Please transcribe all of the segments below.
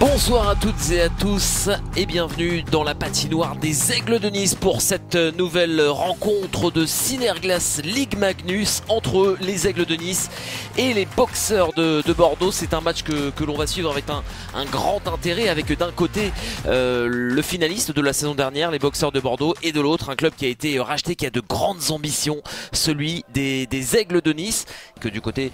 Bonsoir à toutes et à tous et bienvenue dans la patinoire des Aigles de Nice pour cette nouvelle rencontre de Synerglass Ligue Magnus entre les Aigles de Nice et les boxeurs de, de Bordeaux. C'est un match que, l'on va suivre avec un, grand intérêt avec d'un côté euh, le finaliste de la saison dernière, les boxeurs de Bordeaux, et de l'autre un club qui a été racheté, qui a de grandes ambitions, celui des Aigles de Nice, que du côté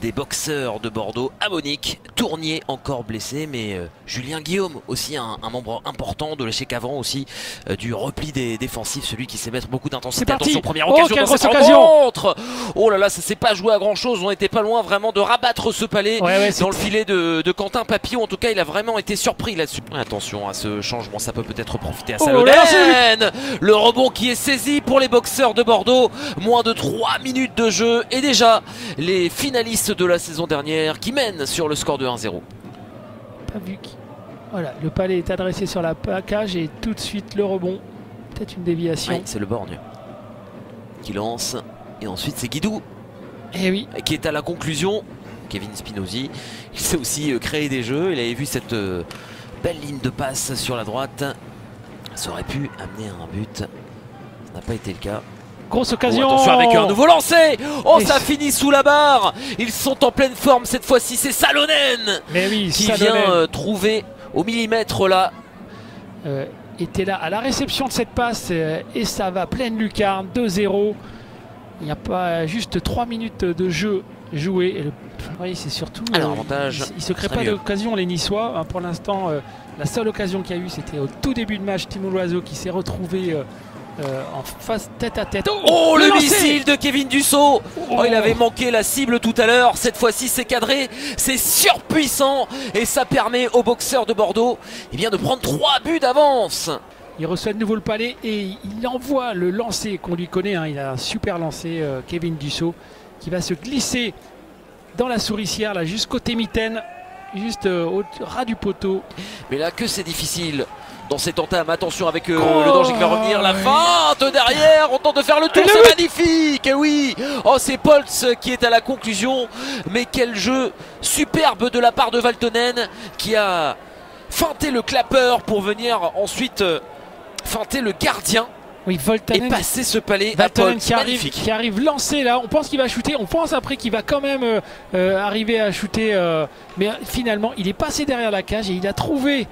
des boxeurs de Bordeaux, Amonique, Tournier encore blessé, mais euh, Julien Guillaume aussi un, un, membre important de l'échec avant aussi euh, du repli des défensifs, celui qui sait mettre beaucoup d'intensité. Attention, première oh, occasion dans grosse cette occasion. rencontre. Oh là là, ça s'est pas joué à grand chose. On était pas loin vraiment de rabattre ce palais Ouais, ouais, dans le filet de, de Quentin Papillon. En tout cas, il a vraiment été surpris là-dessus. Attention à ce changement, ça peut peut-être profiter à Oh, là, Le rebond qui est saisi pour les boxeurs de Bordeaux. Moins de 3 minutes de jeu et déjà les finalistes de la saison dernière qui mènent sur le score de 1-0. Pas vu qui. Voilà, le palais est adressé sur la cage et tout de suite le rebond. Peut-être une déviation. Oui, c'est le Borgne qui lance. Et ensuite, c'est Guidou Eh oui, qui est à la conclusion. Kevin Spinozzi, il sait aussi euh, créer des jeux. Il avait vu cette euh, belle ligne de passe sur la droite. Ça aurait pu amener à un but. Ça n'a pas été le cas. Grosse Oh, occasion. attention avec un nouveau lancé Oh Et ça finit sous la barre Ils sont en pleine forme cette fois-ci, c'est Salonen Mais oui, qui Salonen, vient euh, trouver au millimètre là. euh, était là à la réception de cette passe euh, et ça va pleine lucarne, 2-0. Il n'y a pas juste 3 minutes de jeu joué. Et le- oui, c'est surtout. Alors, avantage il, il se crée pas d'occasion les Niçois. hein. pour l'instant, la seule occasion qu'il y a eu, c'était au tout début de match. Timo Loiseau qui s'est retrouvé euh, en face tête à tête. Oh le lancé missile de Kevin Dussault Oh, il avait manqué la cible tout à l'heure. Cette fois-ci, c'est cadré. C'est surpuissant. Et ça permet aux boxeurs de Bordeaux eh bien, de prendre 3 buts d'avance. Il reçoit de nouveau le palais et il envoie le lancer qu'on lui connaît. hein. Il a un super lancer, euh, Kevin Dussault, qui va se glisser dans la souricière, là, côté mitaine, juste euh, au ras du poteau. Mais là, que c'est difficile. Dans cette entame, attention avec euh, Oh, le danger qui va revenir. La feinte derrière. On tente de faire le tour. Et C'est magnifique. Eh oui. Oh, c'est Poltz qui est à la conclusion. Mais quel jeu superbe de la part de Valtonen qui a feinté le clapper pour venir ensuite euh, feinter le gardien Oui, et Voltanen, passer ce palais à Valtonen qui arrive, qui arrive lancé là. On pense qu'il va shooter. On pense après qu'il va quand même euh, arriver à shooter. euh, mais finalement, il est passé derrière la cage et il a trouvé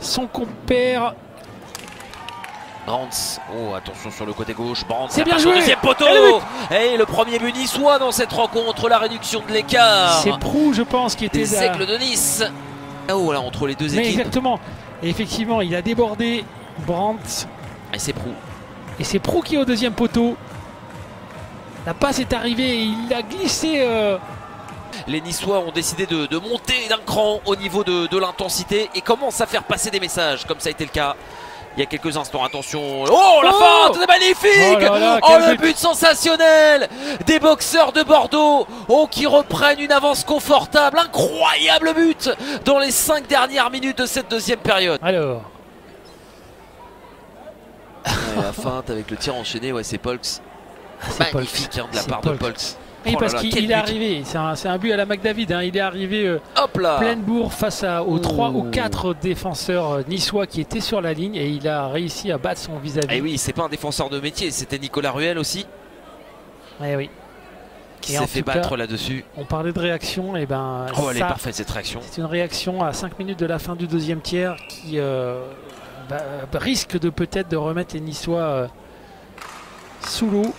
son compère. Brands, oh attention sur le côté gauche, Brands C'est bien joué. deuxième poteau Et le Et le premier but niçois dans cette rencontre, la réduction de l'écart C'est Prou, je pense, qui était des de Nice. Oh là, entre les deux Mais équipes, exactement. Et effectivement, il a débordé Brandt. et c'est Prou. Et c'est Prou qui est au deuxième poteau. La passe est arrivée et il a glissé. euh, Les Niçois ont décidé de, de monter d'un cran au niveau de, de l'intensité et commencent à faire passer des messages, comme ça a été le cas il y a quelques instants. Attention, oh la Oh feinte, c'est magnifique Oh là là, Oh le but. but sensationnel des boxeurs de Bordeaux, oh qui reprennent une avance confortable, incroyable but dans les cinq dernières minutes de cette deuxième période. Alors, Ouais, la feinte avec le tir enchaîné, ouais, c'est Polks. ah, Magnifique hein, de la part de Polks. Oui, Oh parce qu'il est arrivé. C'est un, un but à la McDavid. hein. Il est arrivé euh, Hop là pleine bourre face à, aux. 3 ou 4 défenseurs euh, niçois qui étaient sur la ligne et il a réussi à battre son vis-à-vis. Eh oui, c'est pas un défenseur de métier, c'était Nicolas Ruel aussi Eh oui. qui Et s'est fait battre là-dessus. On parlait de réaction. Et ben, Oh, elle est ça, parfaite cette réaction. C'est une réaction à 5 minutes de la fin du deuxième tiers qui euh, bah, risque de peut-être de remettre les Niçois euh, sous l'eau.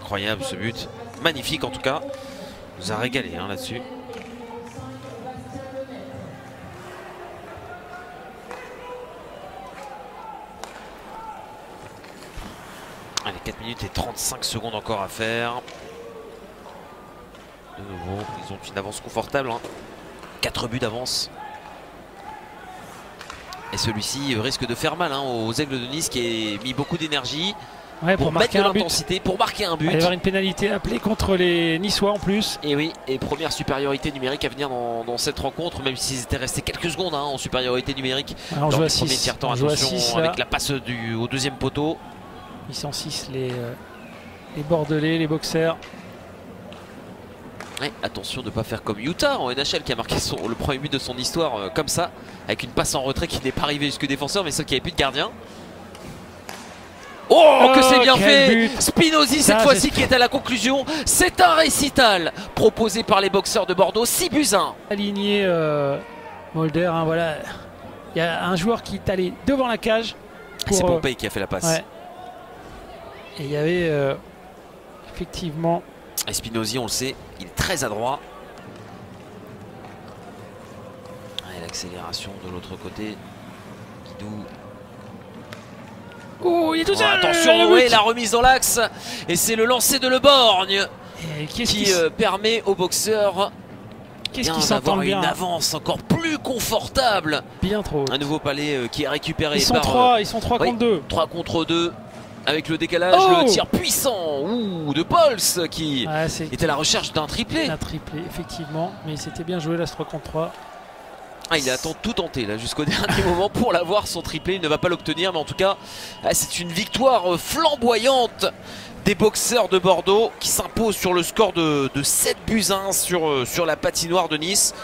Incroyable ce but. Magnifique en tout cas. Nous a régalé hein, là-dessus. Allez, 4 minutes et 35 secondes encore à faire. De nouveau, ils ont une avance confortable. 4 buts d'avance. Et celui-ci risque de faire mal hein, aux Aigles de Nice qui a mis beaucoup d'énergie Ouais, pour, pour, mettre marquer de un but. l'intensité, pour marquer un Il va y but. avoir une pénalité appelée contre les Niçois en plus. Et oui, et première supériorité numérique à venir dans, dans cette rencontre, même s'ils étaient restés quelques secondes hein, en supériorité numérique. Alors, on joue à du premier 6. tiers-temps, On joue à attention 6 là. avec la passe du, au deuxième poteau. Ils sont 6 les, euh, les Bordelais, les boxeurs. Ouais, attention de ne pas faire comme Utah en NHL qui a marqué son, le premier but de son histoire euh, comme ça, avec une passe en retrait qui n'est pas arrivée jusque défenseur, mais sauf qu'il n'y avait plus de gardien. Oh, que Oh, c'est bien fait but. Spinozzi cette fois-ci qui est à la conclusion. C'est un récital proposé par les boxeurs de Bordeaux, 6 buts 1. Aligné euh, Mulder, hein, voilà. Il y a un joueur qui est allé devant la cage. C'est pour, euh, Pompey qui a fait la passe. ouais. Et il y avait euh, effectivement Et Spinozzi, on le sait, il est très adroit. Et l'accélération de l'autre côté. Guidou. Oh, il est tout Oh, seul attention, le oui, la remise dans l'axe. Et c'est le lancer de Le Borgne Et qui qui, euh, permet aux boxeurs qu'est-ce bien qui d'avoir une avance encore plus confortable. Bien trop. Un nouveau palais euh, qui est récupéré Ils sont par trois, ils sont trois oui. contre deux. 3 contre 2 avec le décalage, Oh le tir puissant ouh, de Pols qui Ouais, c'est était à la recherche d'un triplé. un triplé, effectivement. Mais c'était bien joué là, ce 3 contre 3. Ah, il attend tout tenter là jusqu'au dernier moment pour l'avoir son triplé. Il ne va pas l'obtenir, mais en tout cas, ah, c'est une victoire euh, flamboyante des boxeurs de Bordeaux qui s'imposent sur le score de, de 7 buts 1 sur, euh, sur la patinoire de Nice.